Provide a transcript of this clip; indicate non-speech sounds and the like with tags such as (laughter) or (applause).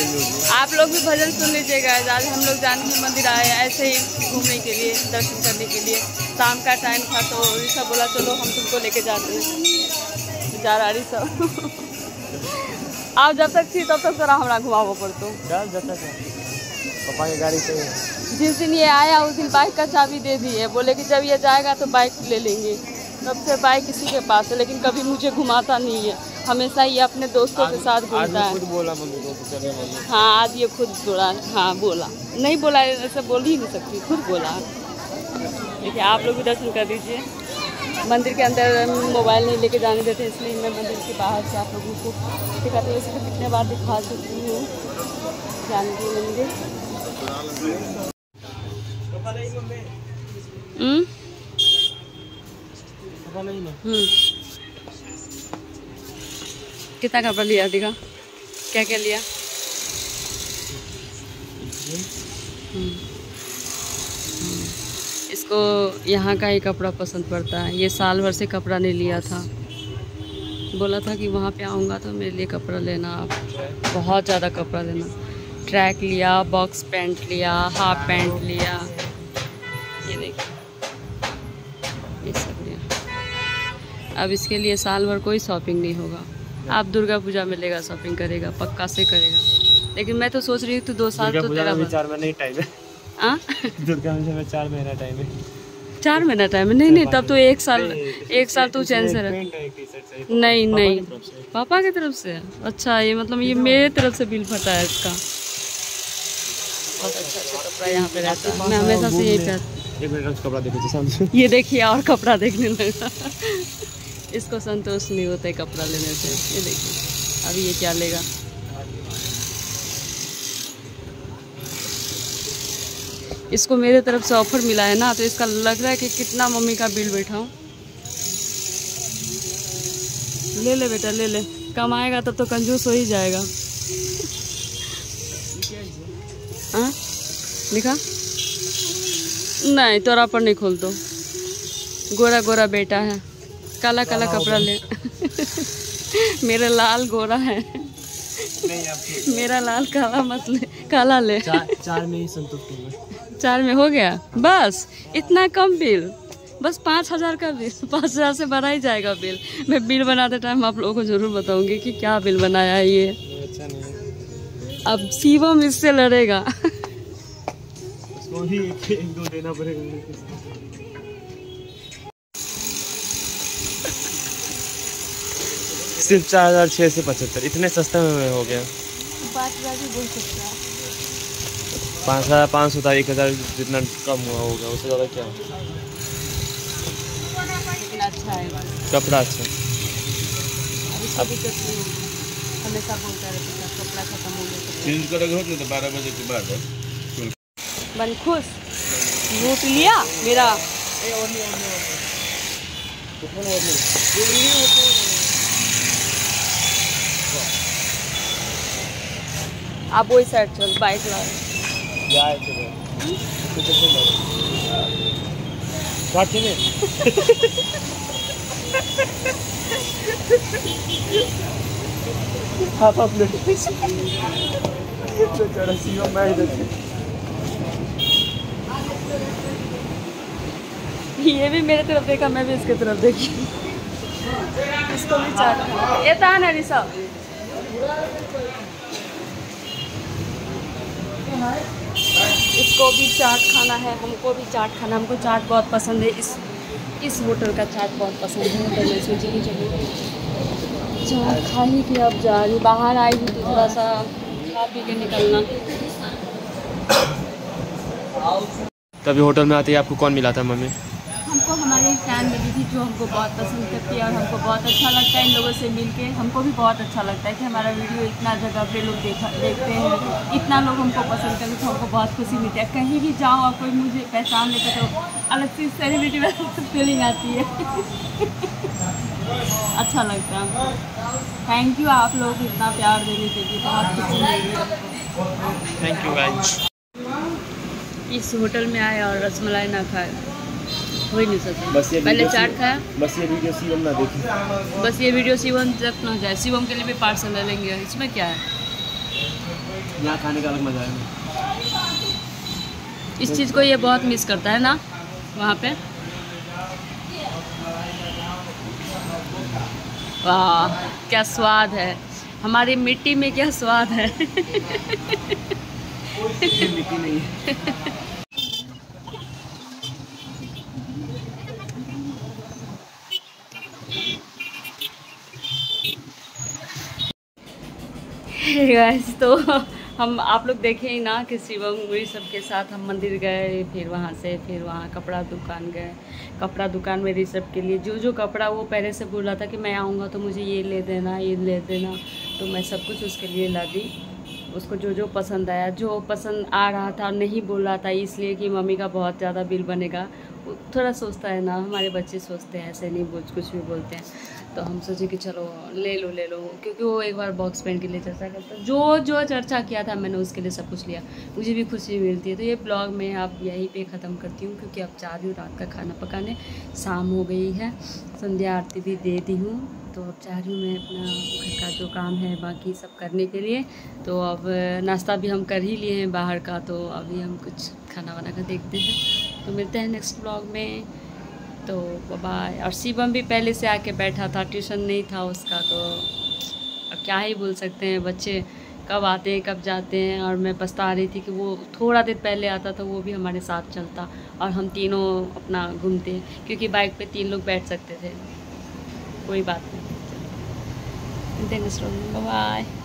आप लोग भी भजन सुन लीजिएगा। आज हम लोग जानकी मंदिर आए हैं ऐसे ही घूमने के लिए दर्शन करने के लिए। शाम का टाइम था तो ऋषभ बोला चलो हम तुमको लेके जाते हैं। बेचारा ऋषभ। आप जब तक थी तब तक तोरा हमारा घुमाबो पड़तो। है। पापा की गाड़ी से। जिस दिन ये आया उस दिन बाइक का चाबी दे दिए बोले कि जब ये जाएगा तो बाइक ले लेंगे। तब से बाइक इसी के पास है लेकिन कभी मुझे घुमाता नहीं है। हमेशा ये अपने दोस्तों के साथ घूमता है। बोला हाँ आज ये खुद बोला हाँ बोला। नहीं बोला ऐसे बोल ही नहीं सकती खुद बोला। देखिए आप लोग भी दर्शन कर दीजिए। मंदिर के अंदर मोबाइल नहीं लेके जाने देते इसलिए मैं मंदिर के बाहर से आप लोगों को दिखाती हूँ। वैसे तो कितने बार दिखा चुकी हूँ। जानकी मंदिर। हम्म? हम्म। कितना कपड़ा लिया दिखा क्या क्या लिया? हम्म। इसको यहाँ का ही कपड़ा पसंद पड़ता है। ये साल भर से कपड़ा नहीं लिया था। बोला था कि वहाँ पे आऊँगा तो मेरे लिए कपड़ा लेना आप। बहुत ज़्यादा कपड़ा लेना। ट्रैक लिया, बॉक्स पैंट लिया, हाफ़ पैंट लिया। ये देखिए। ये सब लिया। अब इसके लिए साल भर कोई शॉपिंग नहीं होगा। आप दुर्गा पूजा में लेगा शॉपिंग करेगा पक्का से करेगा। लेकिन मैं तो सोच रही हूँ तू दो साल तो तेरा चार महीने ही टाइम है। हाँ? दुर्गा पूजा में चार महीना टाइम है। चार महीना टाइम है? नहीं नहीं तब तो एक साल एक साल तू चैन से रह है टी-शर्ट नहीं पापा नहीं। पापा की तरफ़ से? अच्छा ये मतलब ये मेरे तरफ़ से बिल फटा है इसका। बहुत अच्छा अच्छा कपड़ा यहाँ पे रहता है। मैं हमेशा से यही पहन एक मिनट कपड़ा देखो ये देखिए और कपड़ा देखने लगा। इसको संतोष नहीं होता है कपड़ा लेने से। ये देखिए अभी ये क्या लेगा? इसको मेरे तरफ़ से ऑफ़र मिला है ना तो इसका लग रहा है कि कितना मम्मी का बिल बैठाऊं ले ले बेटा, ले ले। कमाएगा तब तो कंजूस हो ही जाएगा। हाँ? लिखा नहीं, तोरा पर नहीं खोल दो। गोरा गोरा बेटा है। काला काला कपड़ा ले। (laughs) मेरा लाल गोरा है। नहीं मेरा लाल काला मत ले काला ले। चार चार में ही संतुष्ट चार में हो गया? बस इतना कम बिल। बस पाँच हज़ार का बिल। (laughs) पाँच हज़ार से बना ही जाएगा बिल। मैं बिल बनाते टाइम आप लोगों को ज़रूर बताऊँगी कि क्या बिल बनाया है ये। अच्छा नहीं अब शिवम इससे लड़ेगा। (laughs) उसको एक एक दो देना पड़ेगा। सिर्फ़ चार हज़ार छः से पचहत्तर। इतने सस्ते में हो गया। पाँच हज़ार भी बोल सकते हैं पाँच हज़ार पाँच सौ था एक हज़ार जितना कम हुआ होगा उससे ज़्यादा क्या? अच्छा है कपड़ा अच्छा। अब इसको दिक्कत नहीं होगी हमेशा बोलता रहता कपड़ा खत्म हो गया चेंज करेगा तो बारह बजे के बाद है। बन खुश? लूट लिया मेरा? साइड चल बाइक ला जाए चलो में हाफ़ हाफ़ प्लेट बेचारा शिवम मैं इधर ये भी मेरे तरफ़ देखा मैं भी इसके तरफ़ देखी। इसको भी चाट है। ये था ना ऋषभ इसको भी चाट खाना है हमको भी चाट खाना हमको चाट बहुत पसंद है। इस इस होटल का चाट बहुत पसंद है। तो मैं सोची कि चलो चाट खा ही के अब जा रही बाहर आई हूँ तो थोड़ा सा खा पी के निकलना। तभी होटल में आते ही आपको कौन मिला था मम्मी? हमको फ़ैन मिली थी जो हमको बहुत पसंद करती है और हमको बहुत अच्छा लगता है इन लोगों से मिलके। हमको भी बहुत अच्छा लगता है कि हमारा वीडियो इतना जगह पे लोग देखा देखते हैं इतना लोग हमको पसंद करते तो हमको बहुत खुशी मिलती है। कहीं भी जाओ और कोई मुझे पहचान लेते तो अलग से सेलिब्रिटी में (laughs) फीलिंग आती है। (laughs) अच्छा लगता है थैंक यू आप लोग इतना प्यार देने के लिए बहुत खुशी मिली। थैंक यू इस होटल में आए और रसमलाई ना खाए। हो ही नहीं सकता। बस ये पहले चाट खाया बस ये वीडियो शिवम ना देखी। बस ये वीडियो शिवम तक ना जाए। शिवम के लिए भी पार्सल ले लेंगे। इसमें क्या है? यहाँ खाने का अलग मज़ा है। इस चीज़ को ये बहुत मिस करता है ना वहाँ पे। वाह क्या स्वाद है। हमारी मिट्टी में क्या स्वाद है। मिट्टी नहीं है। (laughs) गाइस तो हम आप लोग देखे ही ना कि शिवम मुरी सब के साथ हम मंदिर गए, फिर वहाँ से, फिर वहाँ कपड़ा दुकान गए। कपड़ा दुकान में ऋषभ के लिए, जो जो कपड़ा वो पहले से बोल रहा था कि मैं आऊँगा तो मुझे ये ले देना, ये ले देना तो मैं सब कुछ उसके लिए ला दी उसको जो जो पसंद आया, जो पसंद आ रहा था, नहीं बोल रहा था, इसलिए कि मम्मी का बहुत ज़्यादा बिल बनेगा। थोड़ा सोचता है ना, हमारे बच्चे सोचते हैं, ऐसे नहीं बोल, कुछ भी बोलते हैं। तो हम सोचे कि चलो ले लो ले लो, क्योंकि वो एक बार बॉक्स पेन के लिए चर्चा करता जो जो चर्चा किया था मैंने उसके लिए सब कुछ लिया। मुझे भी खुशी मिलती है। तो ये ब्लॉग मैं अब यहीं पे ख़त्म करती हूँ, क्योंकि अब जा रही हूँ रात का खाना पकाने। शाम हो गई है, संध्या आरती भी दे दी हूँ। तो अब चाह रही हूँ मैं अपना घर का जो काम है, बाकी सब करने के लिए। तो अब नाश्ता भी हम कर ही लिए हैं बाहर का तो अभी हम कुछ खाना वाना का देखते हैं। तो मिलते हैं नेक्स्ट ब्लॉग में। तो बाय। और शिवम भी पहले से आके बैठा था, ट्यूशन नहीं था उसका तो अब क्या ही बोल सकते हैं, बच्चे कब आते हैं, कब जाते हैं, और मैं पछता रही थी कि वो थोड़ा देर पहले आता था वो भी हमारे साथ चलता, और हम तीनों अपना घूमते, क्योंकि बाइक पे तीन लोग बैठ सकते थे। कोई बात नहीं। बाय।